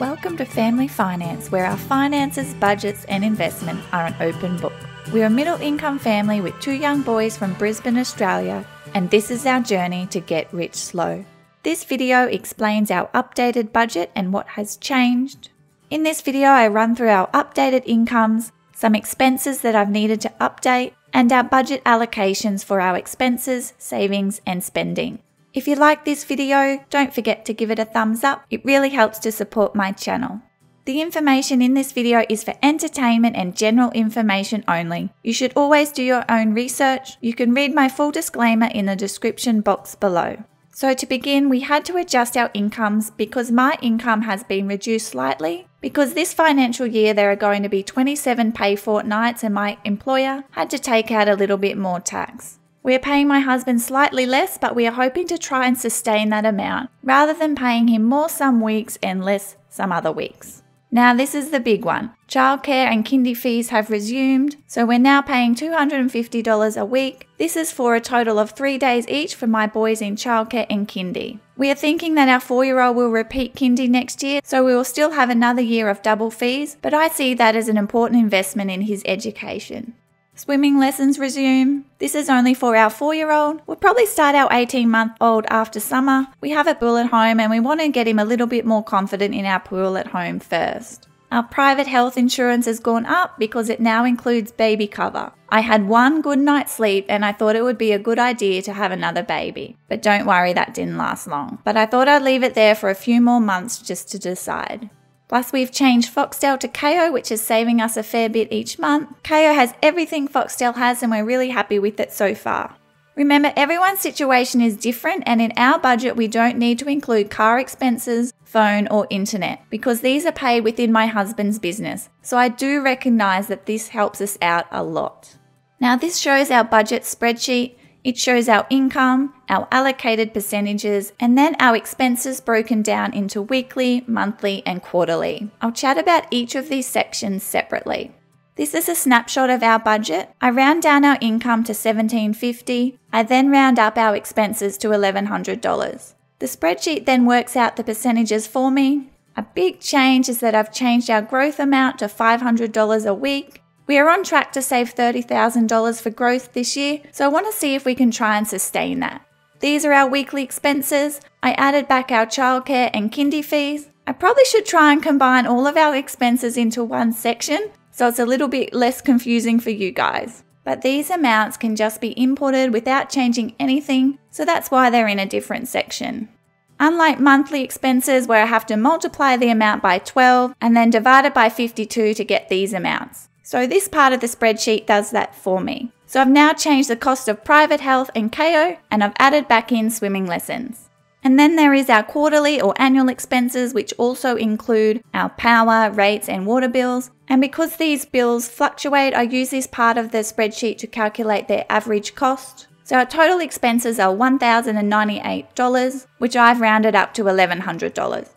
Welcome to Family Finance, where our finances, budgets, and investment are an open book. We're a middle income family with two young boys from Brisbane, Australia, and this is our journey to get rich slow. This video explains our updated budget and what has changed. In this video, I run through our updated incomes, some expenses that I've needed to update, and our budget allocations for our expenses, savings, and spending. If you like this video, don't forget to give it a thumbs up. It really helps to support my channel. The information in this video is for entertainment and general information only. You should always do your own research. You can read my full disclaimer in the description box below. So to begin, we had to adjust our incomes because my income has been reduced slightly. Because this financial year there are going to be 27 pay fortnights and my employer had to take out a little bit more tax. We are paying my husband slightly less, but we are hoping to try and sustain that amount rather than paying him more some weeks and less some other weeks. Now, this is the big one. Childcare and kindy fees have resumed, so we're now paying $250 a week. This is for a total of three days each for my boys in childcare and kindy. We are thinking that our four year old will repeat kindy next year, so we will still have another year of double fees, but I see that as an important investment in his education. Swimming lessons resume. This is only for our four year old. We'll probably start our 18 month old after summer. We have a pool at home and we want to get him a little bit more confident in our pool at home first. Our private health insurance has gone up because it now includes baby cover. I had one good night's sleep and I thought it would be a good idea to have another baby. But don't worry, that didn't last long. But I thought I'd leave it there for a few more months just to decide. Plus, we've changed Foxtel to Kayo, which is saving us a fair bit each month. Kayo has everything Foxtel has, and we're really happy with it so far. Remember, everyone's situation is different, and in our budget, we don't need to include car expenses, phone, or internet because these are paid within my husband's business. So I do recognise that this helps us out a lot. Now, this shows our budget spreadsheet. It shows our income, our allocated percentages, and then our expenses broken down into weekly, monthly, and quarterly. I'll chat about each of these sections separately. This is a snapshot of our budget. I round down our income to 1750. I then round up our expenses to $1100. The spreadsheet then works out the percentages for me. A big change is that I've changed our growth amount to $500 a week we are on track to save $30,000 for growth this year, so I want to see if we can try and sustain that. These are our weekly expenses. I added back our childcare and kindy fees. I probably should try and combine all of our expenses into one section so it's a little bit less confusing for you guys. But these amounts can just be imported without changing anything, so that's why they're in a different section. Unlike monthly expenses where I have to multiply the amount by 12 and then divide it by 52 to get these amounts. So this part of the spreadsheet does that for me. So I've now changed the cost of private health and Kayo and I've added back in swimming lessons. And then there is our quarterly or annual expenses, which also include our power, rates, and water bills. And because these bills fluctuate, I use this part of the spreadsheet to calculate their average cost. So our total expenses are $1,098, which I've rounded up to $1,100.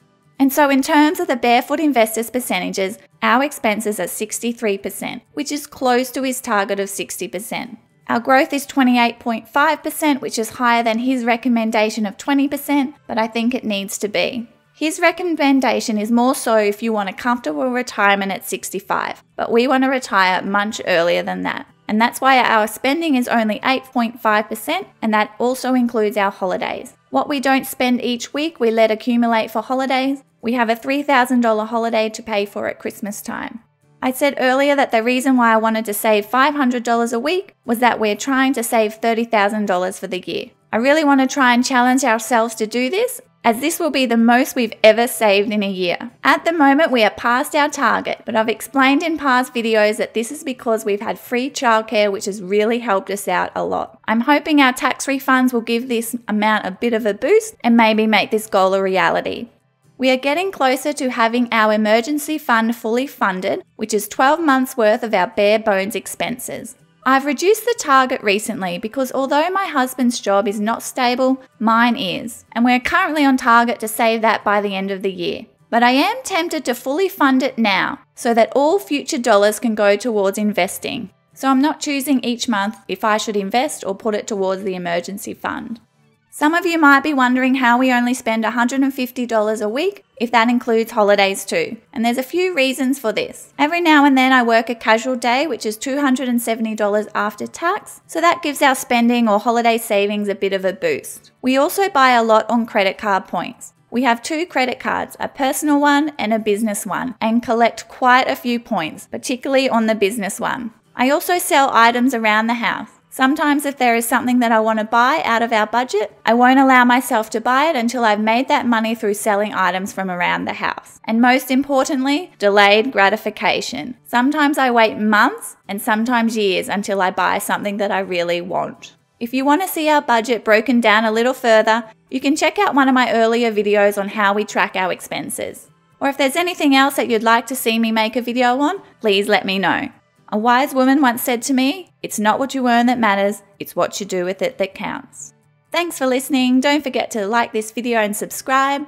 And so, in terms of the Barefoot Investors percentages, our expenses are 63%, which is close to his target of 60%. Our growth is 28.5%, which is higher than his recommendation of 20%, but I think it needs to be. His recommendation is more so if you want a comfortable retirement at 65, but we want to retire much earlier than that. And that's why our spending is only 8.5%, and that also includes our holidays. What we don't spend each week, we let accumulate for holidays. We have a $3,000 holiday to pay for at Christmas time. I said earlier that the reason why I wanted to save $500 a week was that we're trying to save $30,000 for the year. I really want to try and challenge ourselves to do this, as this will be the most we've ever saved in a year. At the moment, we are past our target, but I've explained in past videos that this is because we've had free childcare, which has really helped us out a lot. I'm hoping our tax refunds will give this amount a bit of a boost and maybe make this goal a reality. We are getting closer to having our emergency fund fully funded, which is 12 months worth of our bare bones expenses. I've reduced the target recently because although my husband's job is not stable, mine is, and we're currently on target to save that by the end of the year. But I am tempted to fully fund it now so that all future dollars can go towards investing. So I'm not choosing each month if I should invest or put it towards the emergency fund. Some of you might be wondering how we only spend $150 a week if that includes holidays too. And there's a few reasons for this. Every now and then I work a casual day, which is $270 after tax, so that gives our spending or holiday savings a bit of a boost. We also buy a lot on credit card points. We have two credit cards, a personal one and a business one, and collect quite a few points, particularly on the business one. I also sell items around the house. Sometimes, if there is something that I want to buy out of our budget, I won't allow myself to buy it until I've made that money through selling items from around the house. And most importantly, delayed gratification. Sometimes I wait months and sometimes years until I buy something that I really want. If you want to see our budget broken down a little further, you can check out one of my earlier videos on how we track our expenses. Or if there's anything else that you'd like to see me make a video on, please let me know. A wise woman once said to me, It's not what you earn that matters, it's what you do with it that counts. Thanks for listening. Don't forget to like this video and subscribe.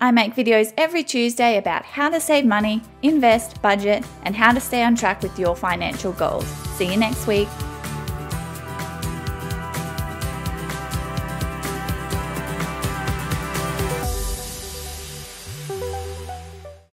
I make videos every Tuesday about how to save money, invest, budget, and how to stay on track with your financial goals. See you next week.